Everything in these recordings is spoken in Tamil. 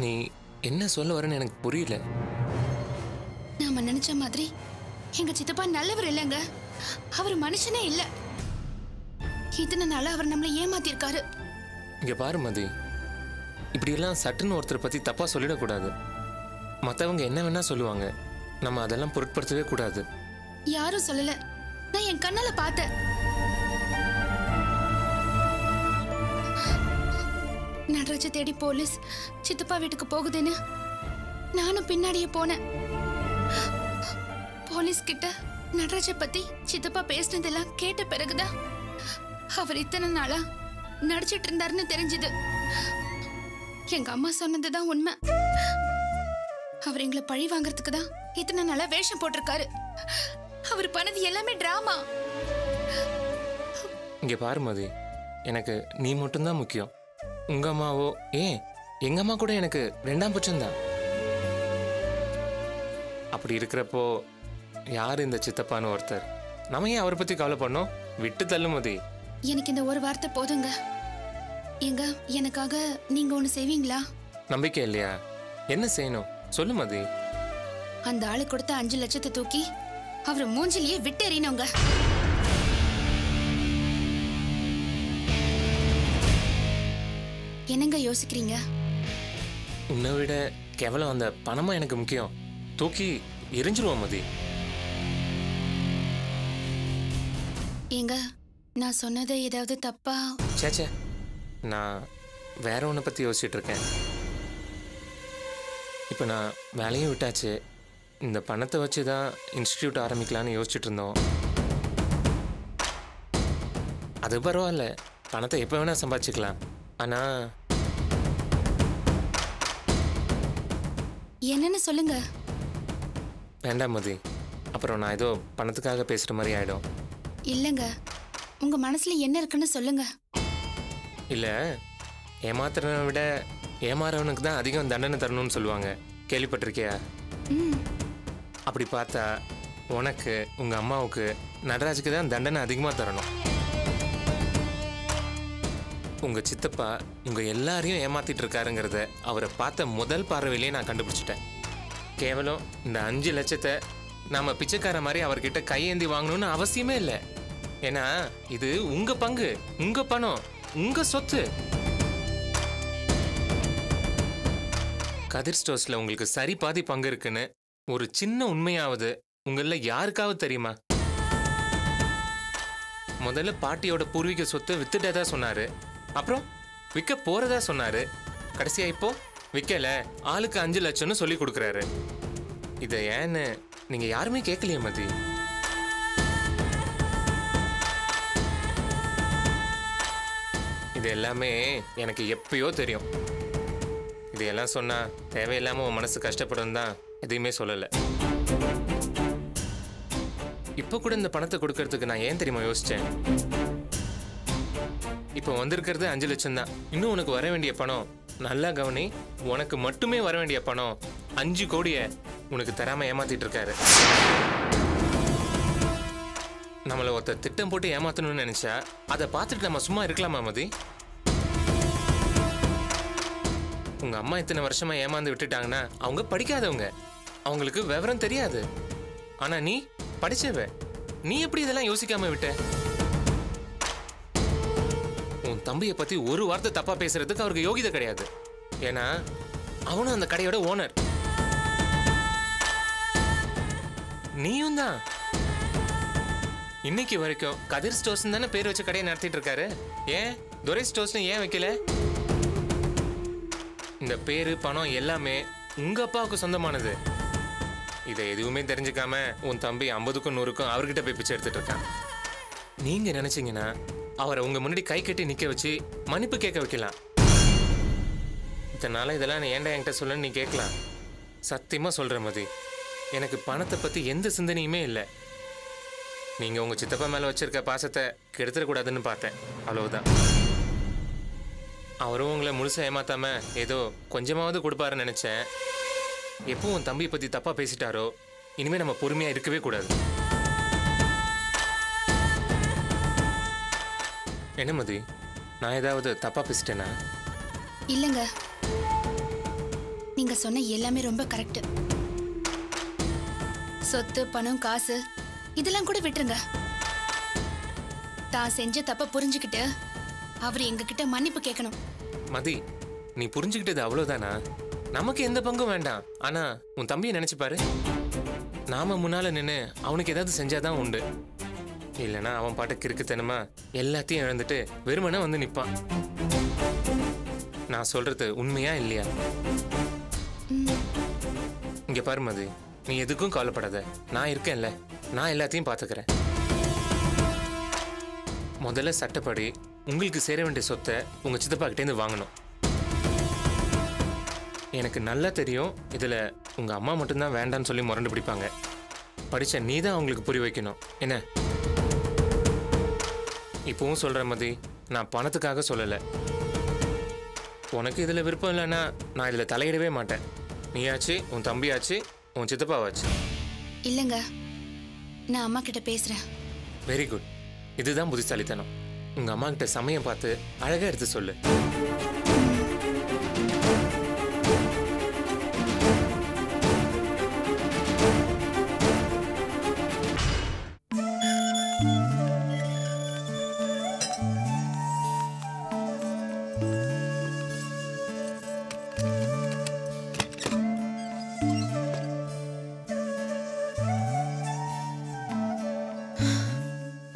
நீ என்ன சொல்ல வரேன்னு எனக்கு புரியல. நாம நினைச்ச மாதிரி எங்க சித்தப்பா நல்லவர் இல்லைங்க. அவர் மனுஷனே இல்ல. இத்தனை நாளா அவர் நம்மளை ஏமாத்திருக்காரு. இங்க பாரு மதி. இப்படியெல்லாம் சட்டுன்னு ஒருத்தரை பத்தி தப்பா சொல்லிடக்கூடாது. மற்றவங்க என்ன வேணா சொல்லுவாங்க. நம்ம அதெல்லாம் பொருட்படுத்தவே கூடாது. யாரும் சொல்லல. நான் என் கண்ணால பார்த்தேன். நடராஜ தேடி போலீஸ் சித்தப்பா வீட்டுக்கு போகுதுன்னு நானும் பின்னாடியே போனேன். போலீஸ் கிட்ட நடராஜ பத்தி சித்தப்பா பேசினதெல்லாம் கேட்ட பிறகுதான் அவர் இத்தனை நாளா நடிச்சிட்டு இருந்தாருன்னு தெரிஞ்சது. எங்க அம்மா சொன்னதுதான் உண்மை. அவர் எங்களை பழி வாங்குறதுக்கு தான் இத்தனை நாளா வேஷம் போட்டிருக்காரு. அவர் பண்ணது எல்லாமே டிராமா இங்க பாரு மதி எனக்கு நீ மட்டும்தான் முக்கியம். உங்க அம்மாவோ ஏன்? எங்க அம்மா கூட எனக்கு ரெண்டாம் பட்சம்தான் அப்படி இருக்கிறப்போ யார் இந்த சித்தப்பான்னு ஒருத்தர்? நம்ம ஏன் அவரை பத்தி கவலை பண்ணோம்? விட்டு தள்ளு மதி எனக்கு இந்த ஒரு வார்த்தை போதுங்க. எங்க எனக்காக நீங்க ஒண்ணு செய்வீங்களா? நம்பிக்கை இல்லையா? என்ன செய்யணும்? சொல்லு மதி. அந்த ஆளு கொடுத்த அஞ்சு லட்சத்தை தூக்கி அவர் மூஞ்சிலேயே விட்டு எறியணுங்க என்னங்க யோசிக்கிறீங்க? உன்னை விட கேவலம் அந்த பணமா எனக்கு முக்கியம். தூக்கி எரிஞ்சிருவோம் மதி. ஏங்க நான் சொன்னது ஏதாவது தப்பா? சேச்சே நான் வேற ஒன்றை பற்றி யோசிச்சுட்டு இருக்கேன் இப்போ நான் வேலையும் விட்டாச்சு. இந்த பணத்தை வச்சு தான் இன்ஸ்டிடியூட் ஆரம்பிக்கலான்னு யோசிச்சுட்டு இருந்தோம் அது பரவாயில்ல. பணத்தை எப்போ வேணால் சம்பாதிச்சுக்கலாம். ஆனால் என்னன்னு சொல்லுங்க. வேண்டாம் மதி. அப்புறம் நான் ஏதோ பணத்துக்காக பேசுகிற மாதிரி ஆகிடும் இல்லங்க. உங்க மனசுல என்ன இருக்குன்னு சொல்லுங்க. இல்லை. ஏமாத்துறவனை விட ஏமாறவனுக்கு தான் அதிகம் தண்டனை தரணும்னு சொல்லுவாங்க. கேள்விப்பட்டிருக்கியா? ம். அப்படி பார்த்தா உனக்கு உங்க அம்மாவுக்கு நடராஜுக்கு தான் தண்டனை அதிகமாக தரணும். உங்கள் சித்தப்பா உங்கள் எல்லாரையும் ஏமாத்திட்டு இருக்காருங்கிறத அவரை பார்த்த முதல் பார்வையிலே நான் கண்டுபிடிச்சிட்டேன். கேவலம் இந்த அஞ்சு லட்சத்தை நாம் பிச்சைக்கார மாதிரி அவர்கிட்ட கையேந்தி வாங்கணும்னு அவசியமே இல்லை. ஏன்னா இது உங்கள் பங்கு உங்கள் பணம் உங்கள் சொத்து. கதிர் ஸ்டோர்ஸில் உங்களுக்கு சரி பாதி பங்கு இருக்குன்னு ஒரு சின்ன உண்மையாவது உங்களில் யாருக்காவது தெரியுமா? முதல்ல பாட்டியோட பூர்வீக சொத்தை வித்துட்டதா சொன்னாரு. அப்புறம் விற்க போறதா சொன்னாரு. கடைசியா இப்போ விற்கல ஆளுக்கு அஞ்சு லட்சம்னு சொல்லி கொடுக்குறாரு. இதை ஏன்னு நீங்க யாருமே கேட்கலையே மதி. இது எல்லாமே எனக்கு எப்பயோ தெரியும். இதையெல்லாம் சொன்னா தேவையில்லாம உன் மனசு கஷ்டப்படும் தான் எதையுமே சொல்லல. இப்போ கூட இந்த பணத்தை கொடுக்கறதுக்கு நான் ஏன் தெரியுமா யோசிச்சேன்? இப்போ வந்திருக்கிறது அஞ்சு லட்சம் தான். இன்னும் உனக்கு வர வேண்டிய பணம். நல்லா கவனி உனக்கு மட்டுமே வர வேண்டிய பணம். அஞ்சு கோடியை உனக்கு தராம ஏமாத்திட்டு இருக்காரு. நம்மளை ஒருத்தர் திட்டம் போட்டு ஏமாத்தணும்னு நினைச்சா அதை பார்த்துட்டு நம்ம சும்மா இருக்கலாமா மதி? உங்க அம்மா இத்தனை வருஷமா ஏமாந்து விட்டுட்டாங்கன்னா அவங்க படிக்காதவங்க. அவங்களுக்கு விவரம் தெரியாது. ஆனா நீ படிச்சவ. நீ எப்படி இதெல்லாம் யோசிக்காம விட்ட? என் தம்பியை பத்தி ஒரு வார்த்தை தப்பா பேசுறதுக்கு அவருக்கு யோகிதை கிடையாது. ஏன்னா அவனும் அந்த கடையோட ஓனர். நீயும் தான். இன்னைக்கு வரைக்கும் கதிர் ஸ்டோர்ஸ் தானே பேர் வச்சு கடையை நடத்திட்டு இருக்காரு? ஏன்? துரை ஸ்டோர்ஸ்னு ஏன் வைக்கல? இந்த பேரு பணம் எல்லாமே உங்க அப்பாவுக்கு சொந்தமானது. இதை எதுவுமே தெரிஞ்சுக்காம உன் தம்பி ஐம்பதுக்கும் நூறுக்கும் அவர்கிட்ட போய் பிச்சை எடுத்துட்டு இருக்கான். நீங்க நினைச்சீங்கன்னா அவரை உங்க முன்னாடி கை கட்டி நிக்க வச்சு மன்னிப்பு கேட்க வைக்கலாம். இத்தனால இதெல்லாம் நான் ஏன்டா என்கிட்ட சொல்லன்னு நீ கேட்கலாம். சத்தியமா சொல்ற மதி. எனக்கு பணத்தை பத்தி எந்த சிந்தனையுமே இல்லை. நீங்க உங்க சித்தப்பா மேல வச்சிருக்க பாசத்தை கெடுத்துடக்கூடாதுன்னு பார்த்தேன். அவ்வளவுதான். அவரும் உங்களை முழுசா ஏமாத்தாம ஏதோ கொஞ்சமாவது கொடுப்பாருன்னு நினைச்சேன். எப்போ உன் தம்பியை பத்தி தப்பா பேசிட்டாரோ இனிமே நம்ம பொறுமையா இருக்கவே கூடாது. என்ன மதி நான் ஏதாவது தப்பா பேசிட்டேனா? இல்லைங்க. நீங்க சொன்ன எல்லாமே ரொம்ப கரெக்ட் சொத்து பணம் காசு இதெல்லாம் கூட விட்டுருங்க. தான் செஞ்ச தப்ப புரிஞ்சுக்கிட்டு அவர் எங்ககிட்ட மன்னிப்பு கேட்கணும். மதி நீ புரிஞ்சுக்கிட்டது அவ்வளவுதானா? நமக்கு எந்த பங்கும் வேண்டாம். ஆனா உன் தம்பியை நினைச்சு பாரு. நாம முன்னால நின்னு அவனுக்கு ஏதாவது செஞ்சாதான் உண்டு. இல்லைன்னா அவன் பாட்டுக்கு இருக்குத்தனமா எல்லாத்தையும் இழந்துட்டு வெறுமனே வந்து நிற்பான் நான் சொல்றது உண்மையா இல்லையா? இங்க பாரு மது நீ எதுக்கும் கவலைப்படாத. நான் இருக்கேன்ல நான் எல்லாத்தையும் பார்த்துக்கிறேன் முதல்ல சட்டப்படி உங்களுக்கு சேர வேண்டிய சொத்தை உங்க சித்தப்பா கிட்டேருந்து வாங்கணும். எனக்கு நல்லா தெரியும் இதில் உங்கள் அம்மா மட்டும்தான் வேண்டான்னு சொல்லி முரண்டு பிடிப்பாங்க. படித்த நீ தான் அவங்களுக்கு புரிய வைக்கணும். என்ன? இப்பவும் சொல்ற மதி. நான் பணத்துக்காக சொல்லல. உனக்கு இதுல விருப்பம் இல்லைன்னா நான் இதுல தலையிடவே மாட்டேன். நீயாச்சு உன் தம்பியாச்சு உன் சித்தப்பாவாச்சு. இல்லைங்க. நான் அம்மா கிட்ட பேசுறேன். வெரி குட் இதுதான் புத்திசாலித்தனம். உங்க அம்மா கிட்ட சமயம் பார்த்து அழகா எடுத்து சொல்லு.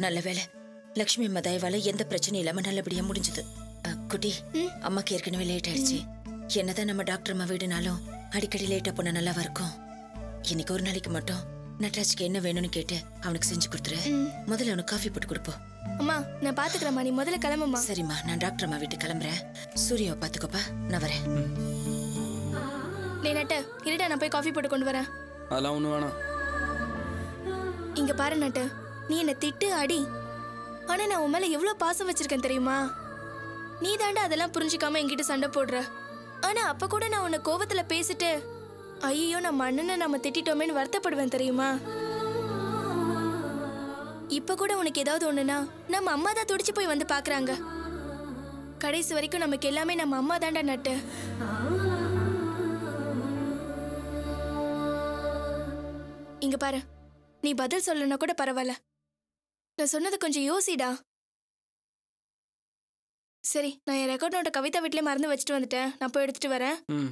நல்ல வேளை. லக்ஷ்மி அம்மா தயவால எந்த பிரச்சனையும் இல்லாம நல்லபடியா முடிஞ்சது. குட்டி அம்மாக்கு ஏற்கனவே லேட் ஆயிடுச்சு. என்னதான் நம்ம டாக்டர் அம்மா வீடுனாலும் அடிக்கடி லேட்டா போனா நல்லாவா இருக்கும்? இன்னைக்கு ஒரு நாளைக்கு மட்டும் நட்ராஜ்க்கு என்ன வேணும்னு கேட்டு அவனுக்கு செஞ்சு கொடுத்துரு. முதல்ல அவனுக்கு காஃபி போட்டு கொடுப்போம் அம்மா நான் பாத்துக்கிறேம்மா நீ முதல்ல கிளம்புமா சரிம்மா நான் டாக்டர் அம்மா வீட்டுக்கு கிளம்புறேன். சூர்யாவை பாத்துக்கோப்பா நான் வரேன். நீ நட்ட இருடா நான் போய் காஃபி போட்டு கொண்டு வரேன். அதெல்லாம் ஒன்றும் வேணாம். இங்க பாரு நட்டு. நீ என்னை திட்டு அடி. ஆனா நான் உன் மேல எவ்வளவு பாசம் வச்சிருக்கேன் தெரியுமா? நீ தாண்டா அதெல்லாம் புரிஞ்சுக்காம என்கிட்ட சண்டை போடுற. ஆனா அப்ப கூட நான் உன்னை கோவத்துல பேசிட்டு ஐயோ நம்ம அண்ணனை நம்ம திட்டிட்டோமேன்னு வருத்தப்படுவேன் தெரியுமா? இப்ப கூட உனக்கு ஏதாவது ஒண்ணுனா நம்ம அம்மா தான் துடிச்சு போய் வந்து பாக்குறாங்க. கடைசி வரைக்கும் நமக்கு எல்லாமே நம்ம அம்மா தாண்டா நட்டு. இங்க பாரு. நீ பதில் சொல்லணும்னா கூட பரவாயில்ல. நான் சொன்னது கொஞ்சம் யோசிடா. சரி நான் என் ரெக்கார்ட் நோட்டை கவிதா வீட்டிலே மறந்து வச்சுட்டு வந்துட்டேன். நான் போய் எடுத்துட்டு வரேன். ம்.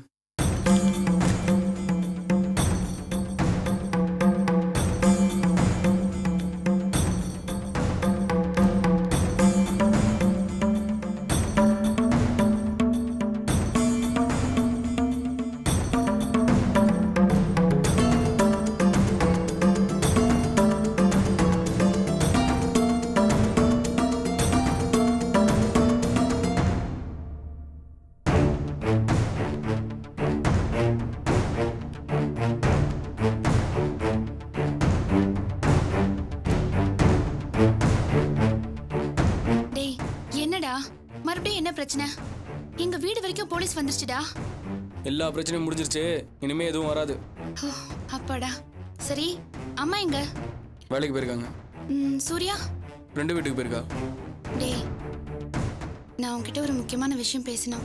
பிரச்சனை? எங்க வீடு வரைக்கும் போலீஸ் வந்துருச்சுடா. எல்லா பிரச்சனையும் முடிஞ்சிருச்சு. இனிமே எதுவும் வராது. அப்பாடா. சரி அம்மா எங்க? வேலைக்கு போயிருக்காங்க. ம், சூர்யா? ரெண்டு வீட்டுக்கு போயிருக்கா. டேய் நான் உன்கிட்ட ஒரு முக்கியமான விஷயம் பேசணும்.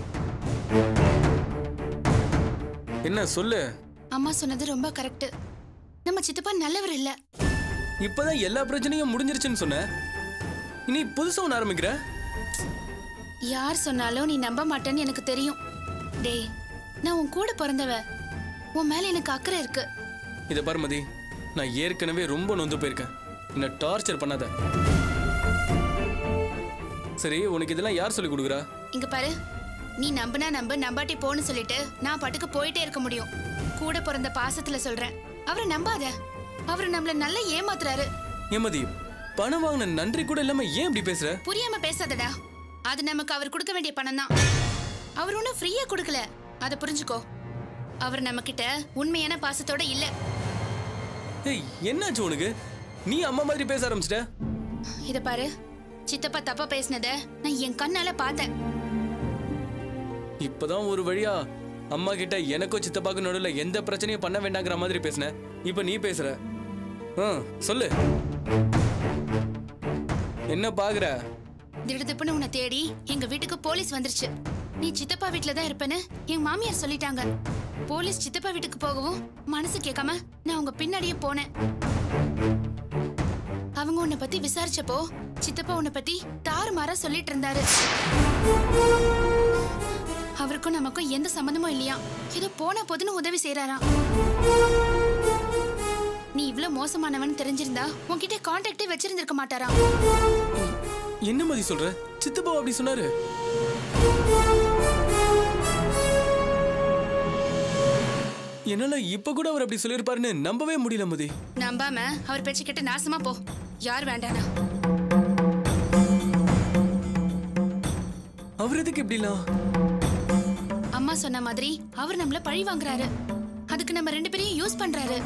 என்ன சொல்லு. அம்மா சொன்னது ரொம்ப கரெக்ட் நம்ம சித்தப்பா நல்லவர் இல்ல. இப்பதான் எல்லா பிரச்சனையும் முடிஞ்சிருச்சுன்னு சொன்ன. இனி புதுசா ஒன்று ஆரம்பிக்கிற? யார் சொன்னாலும் நீ நம்ப மாட்டேன்னு எனக்கு தெரியும். டேய் நான் உன் கூட பிறந்தவ. உன் மேல எனக்கு அக்கறை இருக்கு. இதை பாருமதி நான் ஏற்கனவே ரொம்ப நொந்து போயிருக்கேன். என்ன டார்ச்சர் பண்ணாத. சரி உனக்கு இதெல்லாம் யார் சொல்லி கொடுக்குறா? இங்க பாரு நீ நம்புனா நம்பு நம்பாட்டி போன்னு சொல்லிட்டு நான் பாட்டுக்கு போயிட்டே இருக்க முடியும். கூட பிறந்த பாசத்துல சொல்றேன். அவரை நம்பாத. அவர் நம்மள நல்லா ஏமாத்துறாரு. ஏமதி பணம் வாங்கின நன்றி கூட இல்லாம ஏன் இப்படி பேசுற? புரியாம பேசாதடா. அது நமக்கு அவர் கொடுக்க வேண்டிய பணம் தான் அவர் ஒன்றும் ஃப்ரீயா கொடுக்கல. அதை புரிஞ்சுக்கோ. அவர் நம்ம கிட்ட உண்மையான பாசத்தோட இல்ல. ஏய் என்னாச்சு உனக்கு? நீ அம்மா மாதிரி பேச ஆரம்பிச்சிட்ட? இத பாரு. சித்தப்பா தப்பா பேசினத நான் என் கண்ணால பார்த்தேன். இப்பதான் ஒரு வழியா அம்மா கிட்ட எனக்கும் சித்தப்பாக்கு நடுவுல எந்த பிரச்சனையும் பண்ண வேண்டாங்கிற மாதிரி பேசுன. இப்ப நீ பேசுற. சொல்லு. என்ன பாக்குற? திடுதிப்புன்னு உன்னை தேடி எங்க வீட்டுக்கு போலீஸ் வந்துருச்சு. நீ சித்தப்பா வீட்ல தான் இருப்பேன்னு என் மாமியார் சொல்லிட்டாங்க. போலீஸ் சித்தப்பா வீட்டுக்கு போகவும் மனசு கேட்காம நான் உங்க பின்னாடியே போனேன். அவங்க உன்னை பத்தி விசாரிச்சப்போ சித்தப்பா உன்னை பத்தி தாறுமாறா சொல்லிட்டு இருந்தாரு. அவருக்கும் நமக்கும் எந்த சம்மந்தமும் இல்லையா? ஏதோ போன போதுன்னு உதவி செய்யறாராம் நீ இவ்வளவு மோசமானவன் தெரிஞ்சிருந்தா உன்கிட்ட கான்டாக்டே வச்சிருந்திருக்க மாட்டாராம். என்ன மதி சொல்ற? சித்தப்பா அப்படி சொன்னாரு. என்னால இப்ப கூட அவர் அப்படி சொல்லியிருப்பாருன்னு நம்பவே முடியல மதி. நம்பாம அவர் பேச்சு கேட்டு நாசமா போ. யார் வேண்டானா அவர் எதுக்கு இப்படிலாம்? அம்மா சொன்ன மாதிரி அவர் நம்மள பழி வாங்குறாரு. அதுக்கு நம்ம ரெண்டு பேரையும் யூஸ் பண்றாரு.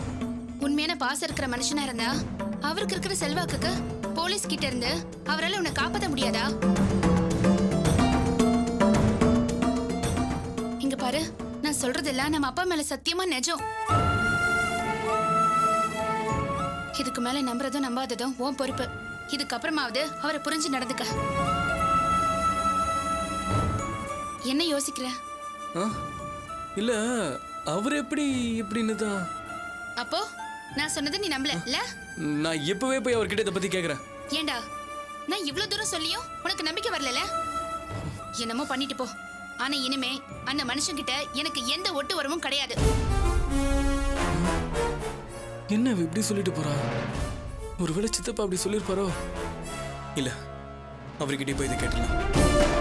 உண்மையான பாசம் இருக்கிற மனுஷனா இருந்தா அவருக்கு இருக்கிற செல்வாக்குக்கு போலீஸ் கிட்ட இருந்து அவரால உன்னை காப்பாத்த முடியாதா? இங்க பாரு நான் சொல்றதெல்லாம் நம்ம அப்பா மேல சத்தியமா நிஜம். இதுக்கு மேல நம்புறதும் நம்பாததும் உன் பொறுப்பு. இதுக்கப்புறமாவது அவரை புரிஞ்சு நடந்துக்க. என்ன யோசிக்கிற? இல்ல அவர் எப்படி இப்படின்னு தான் அப்போ நான் சொன்னது நீ நம்பல இல்ல? நான் இப்பவே போய் அவர்கிட்ட இதை பத்தி கேக்குறேன். ஏண்டா? நான் இவ்ளோ தூரம் சொல்லியும் உனக்கு நம்பிக்கை வரலல என்னமோ பண்ணிட்டு போ. ஆனா இனிமே அந்த மனுஷன்கிட்ட எனக்கு எந்த ஒட்டு உறவும் கிடையாது. என்ன இப்படி சொல்லிட்டு போறா? ஒருவேளை சித்தப்பா அப்படி சொல்லியிருப்பாரோ? இல்ல அவர்கிட்ட போய் இதை கேட்டலாம்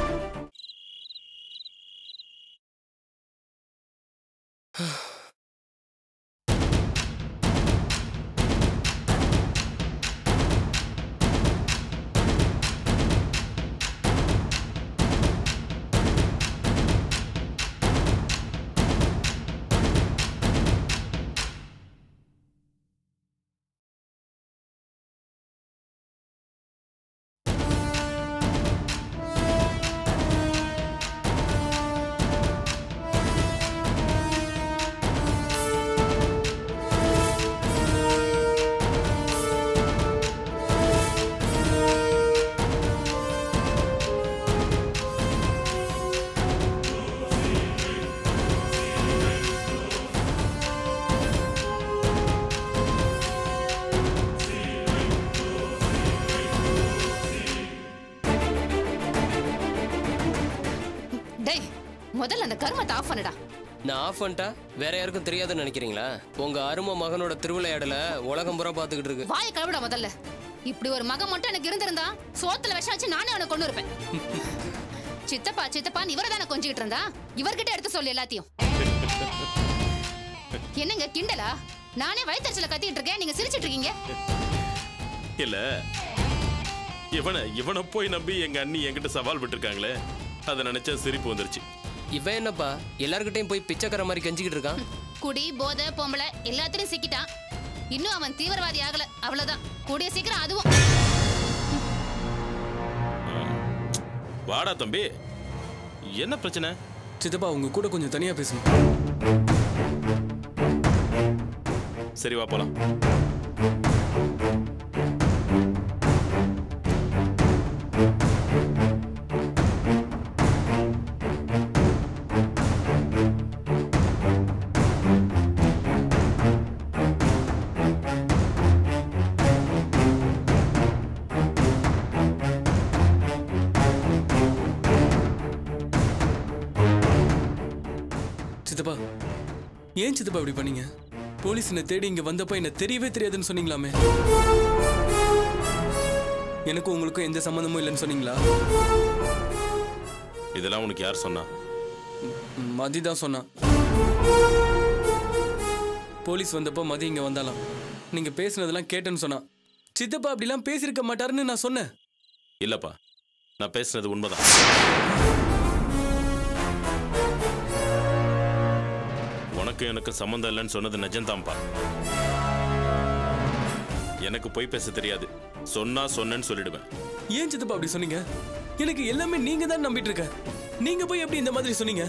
டேய் முதல்ல அந்த கருமத்தை ஆஃப் பண்ணுடா. நான் ஆஃப் பண்ணிட்டா? வேற யாருக்கும் தெரியாதுன்னு நினைக்கிறீங்களா? உங்க அருமை மகனோட திருவிளையாடல உலகம் புறம் பார்த்துக்கிட்டு இருக்கு. வாயை கழுவிடா முதல்ல. இப்படி ஒரு மகன் மட்டும் எனக்கு இருந்திருந்தா சோத்துல விஷம் வச்சு நானே அவனை கொண்டு இருப்பேன் சித்தப்பா சித்தப்பான்னு இவரை தானே கொஞ்சிக்கிட்டு இருந்தா? இவர்கிட்ட எடுத்து சொல்லு எல்லாத்தையும். என்னங்க கிண்டலா? நானே வயிற்றுல கத்திட்டு இருக்கேன். நீங்க சிரிச்சிட்டு இருக்கீங்க. இல்ல. இவனை இவனை போய் நம்பி எங்க அண்ணி என்கிட்ட சவால் விட்டுருக்காங்களே. அதை நினைச்சா சிரிப்பு வந்துருச்சு. இவன் என்னப்பா? எல்லார்கிட்டயும் போய் பிச்சைக்கார மாதிரி கெஞ்சிக்கிட்டு இருக்கான்? குடி போதை பொம்பளை எல்லாத்திலையும் சிக்கிட்டான். இன்னும் அவன் தீவிரவாதி ஆகல. அவ்வளவுதான். கூடிய சீக்கிரம் அதுவும். வாடா தம்பி. என்ன பிரச்சனை? சித்தப்பா உங்க கூட கொஞ்சம் தனியா பேசணும். சரி வா போலாம். ஏன் சித்தப்பா இப்படி பண்ணீங்க? போலீஸ் என்னை தேடி இங்க வந்தப்ப என்ன தெரியவே தெரியாதுன்னு சொன்னீங்களாமே? எனக்கும் உங்களுக்கும் எந்த சம்மந்தமும் இல்லைன்னு சொன்னீங்களா? இதெல்லாம் உனக்கு யார் சொன்னா? மதி தான் சொன்னான் போலீஸ் வந்தப்போ மதி இங்க வந்தாலாம் நீங்க பேசுனதெல்லாம் கேட்டேன்னு சொன்னான் சித்தப்பா அப்படிலாம் பேசியிருக்க மாட்டாருன்னு நான் சொன்னேன். இல்லப்பா நான் பேசுனது உண்மைதான். உனக்கு எனக்கு சம்மந்தம் இல்லைன்னு சொன்னது நிஜம்தான்ப்பா. எனக்கு பொய் பேச தெரியாது. சொன்னா சொன்னேன்னு சொல்லிடுவேன். ஏன் சித்தப்பா அப்படி சொன்னீங்க? எனக்கு எல்லாமே நீங்க தான் நம்பிட்டு இருக்க நீங்க போய் எப்படி இந்த மாதிரி சொன்னீங்க?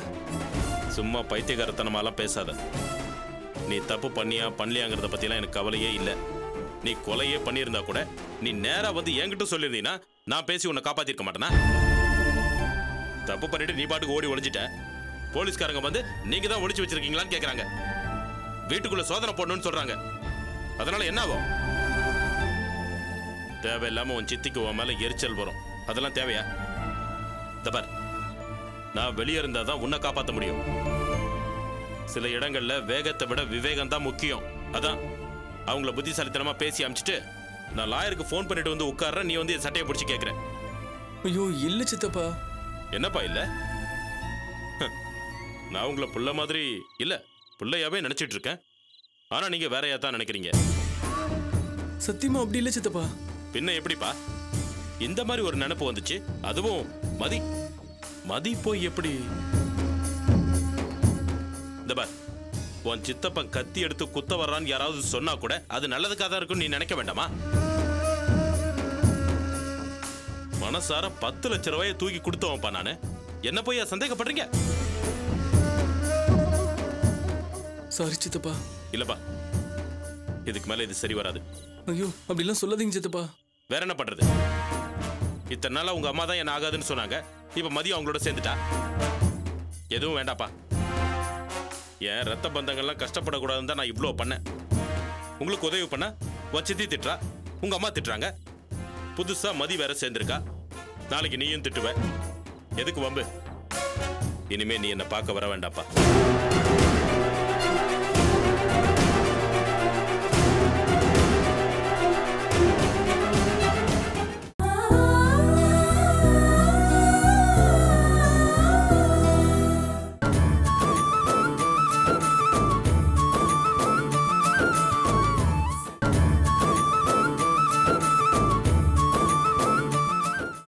சும்மா பைத்தியகாரத்தனமாலாம் பேசாத. நீ தப்பு பண்ணியா பண்ணலையாங்கிறத பத்திலாம் எனக்கு கவலையே இல்லை. நீ கொலையே பண்ணியிருந்தா கூட நீ நேரா வந்து என்கிட்ட சொல்லியிருந்தீன்னா நான் பேசி உன்னை காப்பாத்திருக்க மாட்டேனா? தப்பு பண்ணிட்டு நீ பாட்டுக்கு ஓடி ஒளிஞ்சிட்ட. போலீஸ்காரங்க வந்து நீங்க தான் ஒளிச்சு வச்சிருக்கீங்களான்னு கேக்குறாங்க. வீட்டுக்குள்ள சோதனை போடணும்னு சொல்றாங்க. அதனால என்ன ஆகும்? தேவையில்லாம உன் சித்திக்கு உன் மேல எரிச்சல் வரும். அதெல்லாம் தேவையா? தபார் நான் வெளியே இருந்தா தான் உன்னை காப்பாற்ற முடியும். சில இடங்கள்ல வேகத்தை விட விவேகம் தான் முக்கியம். அதான் அவங்கள புத்திசாலித்தனமா பேசி அமிச்சிட்டு நான் லாயருக்கு ஃபோன் பண்ணிட்டு வந்து உட்கார்றேன் நீ வந்து சட்டையை பிடிச்சி கேட்குற ஐயோ இல்ல சித்தப்பா. என்னப்பா இல்ல? நான் உங்களை புள்ள மாதிரி இல்ல பிள்ளையாவே நினைச்சிட்டு இருக்கேன் ஆனா நீங்க வேறையா தான் நினைக்கிறீங்க. சத்தியமா அப்படி இல்ல சித்தப்பா. பின்ன எப்படிப்பா? இந்த மாதிரி ஒரு நினைப்பு வந்துச்சு அதுவும் மதி மதி போய் எப்படி? இந்த பார் உன் சித்தப்பன் கத்தி எடுத்து குத்த வர்றான்னு யாராவது சொன்னா கூட அது நல்லதுக்காக தான் இருக்கும்னு நீ நினைக்க வேண்டாமா? மனசார பத்து லட்ச ரூபாயை தூக்கி கொடுத்தவன்ப்பா நானு. என்ன போய் சந்தேகப்படுறீங்க? சாரி சித்தப்பா. இல்லப்பா. இதுக்கு மேல இது சரி வராது. ஐயோ அப்படிலாம் சொல்லாதீங்க சித்தப்பா. வேற என்ன பண்றது? இத்தனை நாளா உங்க அம்மா தான் என்ன ஆகாதுன்னு சொன்னாங்க. இப்ப மதியம் அவங்களோட சேர்ந்துட்டா? எதுவும் வேண்டாப்பா. என் ரத்த பந்தங்கள்லாம் கஷ்டப்படக்கூடாதுன்னு தான் நான் இவ்வளோ பண்ணேன். உங்களுக்கு உதவி பண்ண? சித்தி திட்டுறா? உங்க அம்மா திட்டுறாங்க? புதுசா மதி வேற சேர்ந்திருக்கா? நாளைக்கு நீயும் திட்டுவ. எதுக்கு வம்பு? இனிமே நீ என்ன பார்க்க வர வேண்டாப்பா.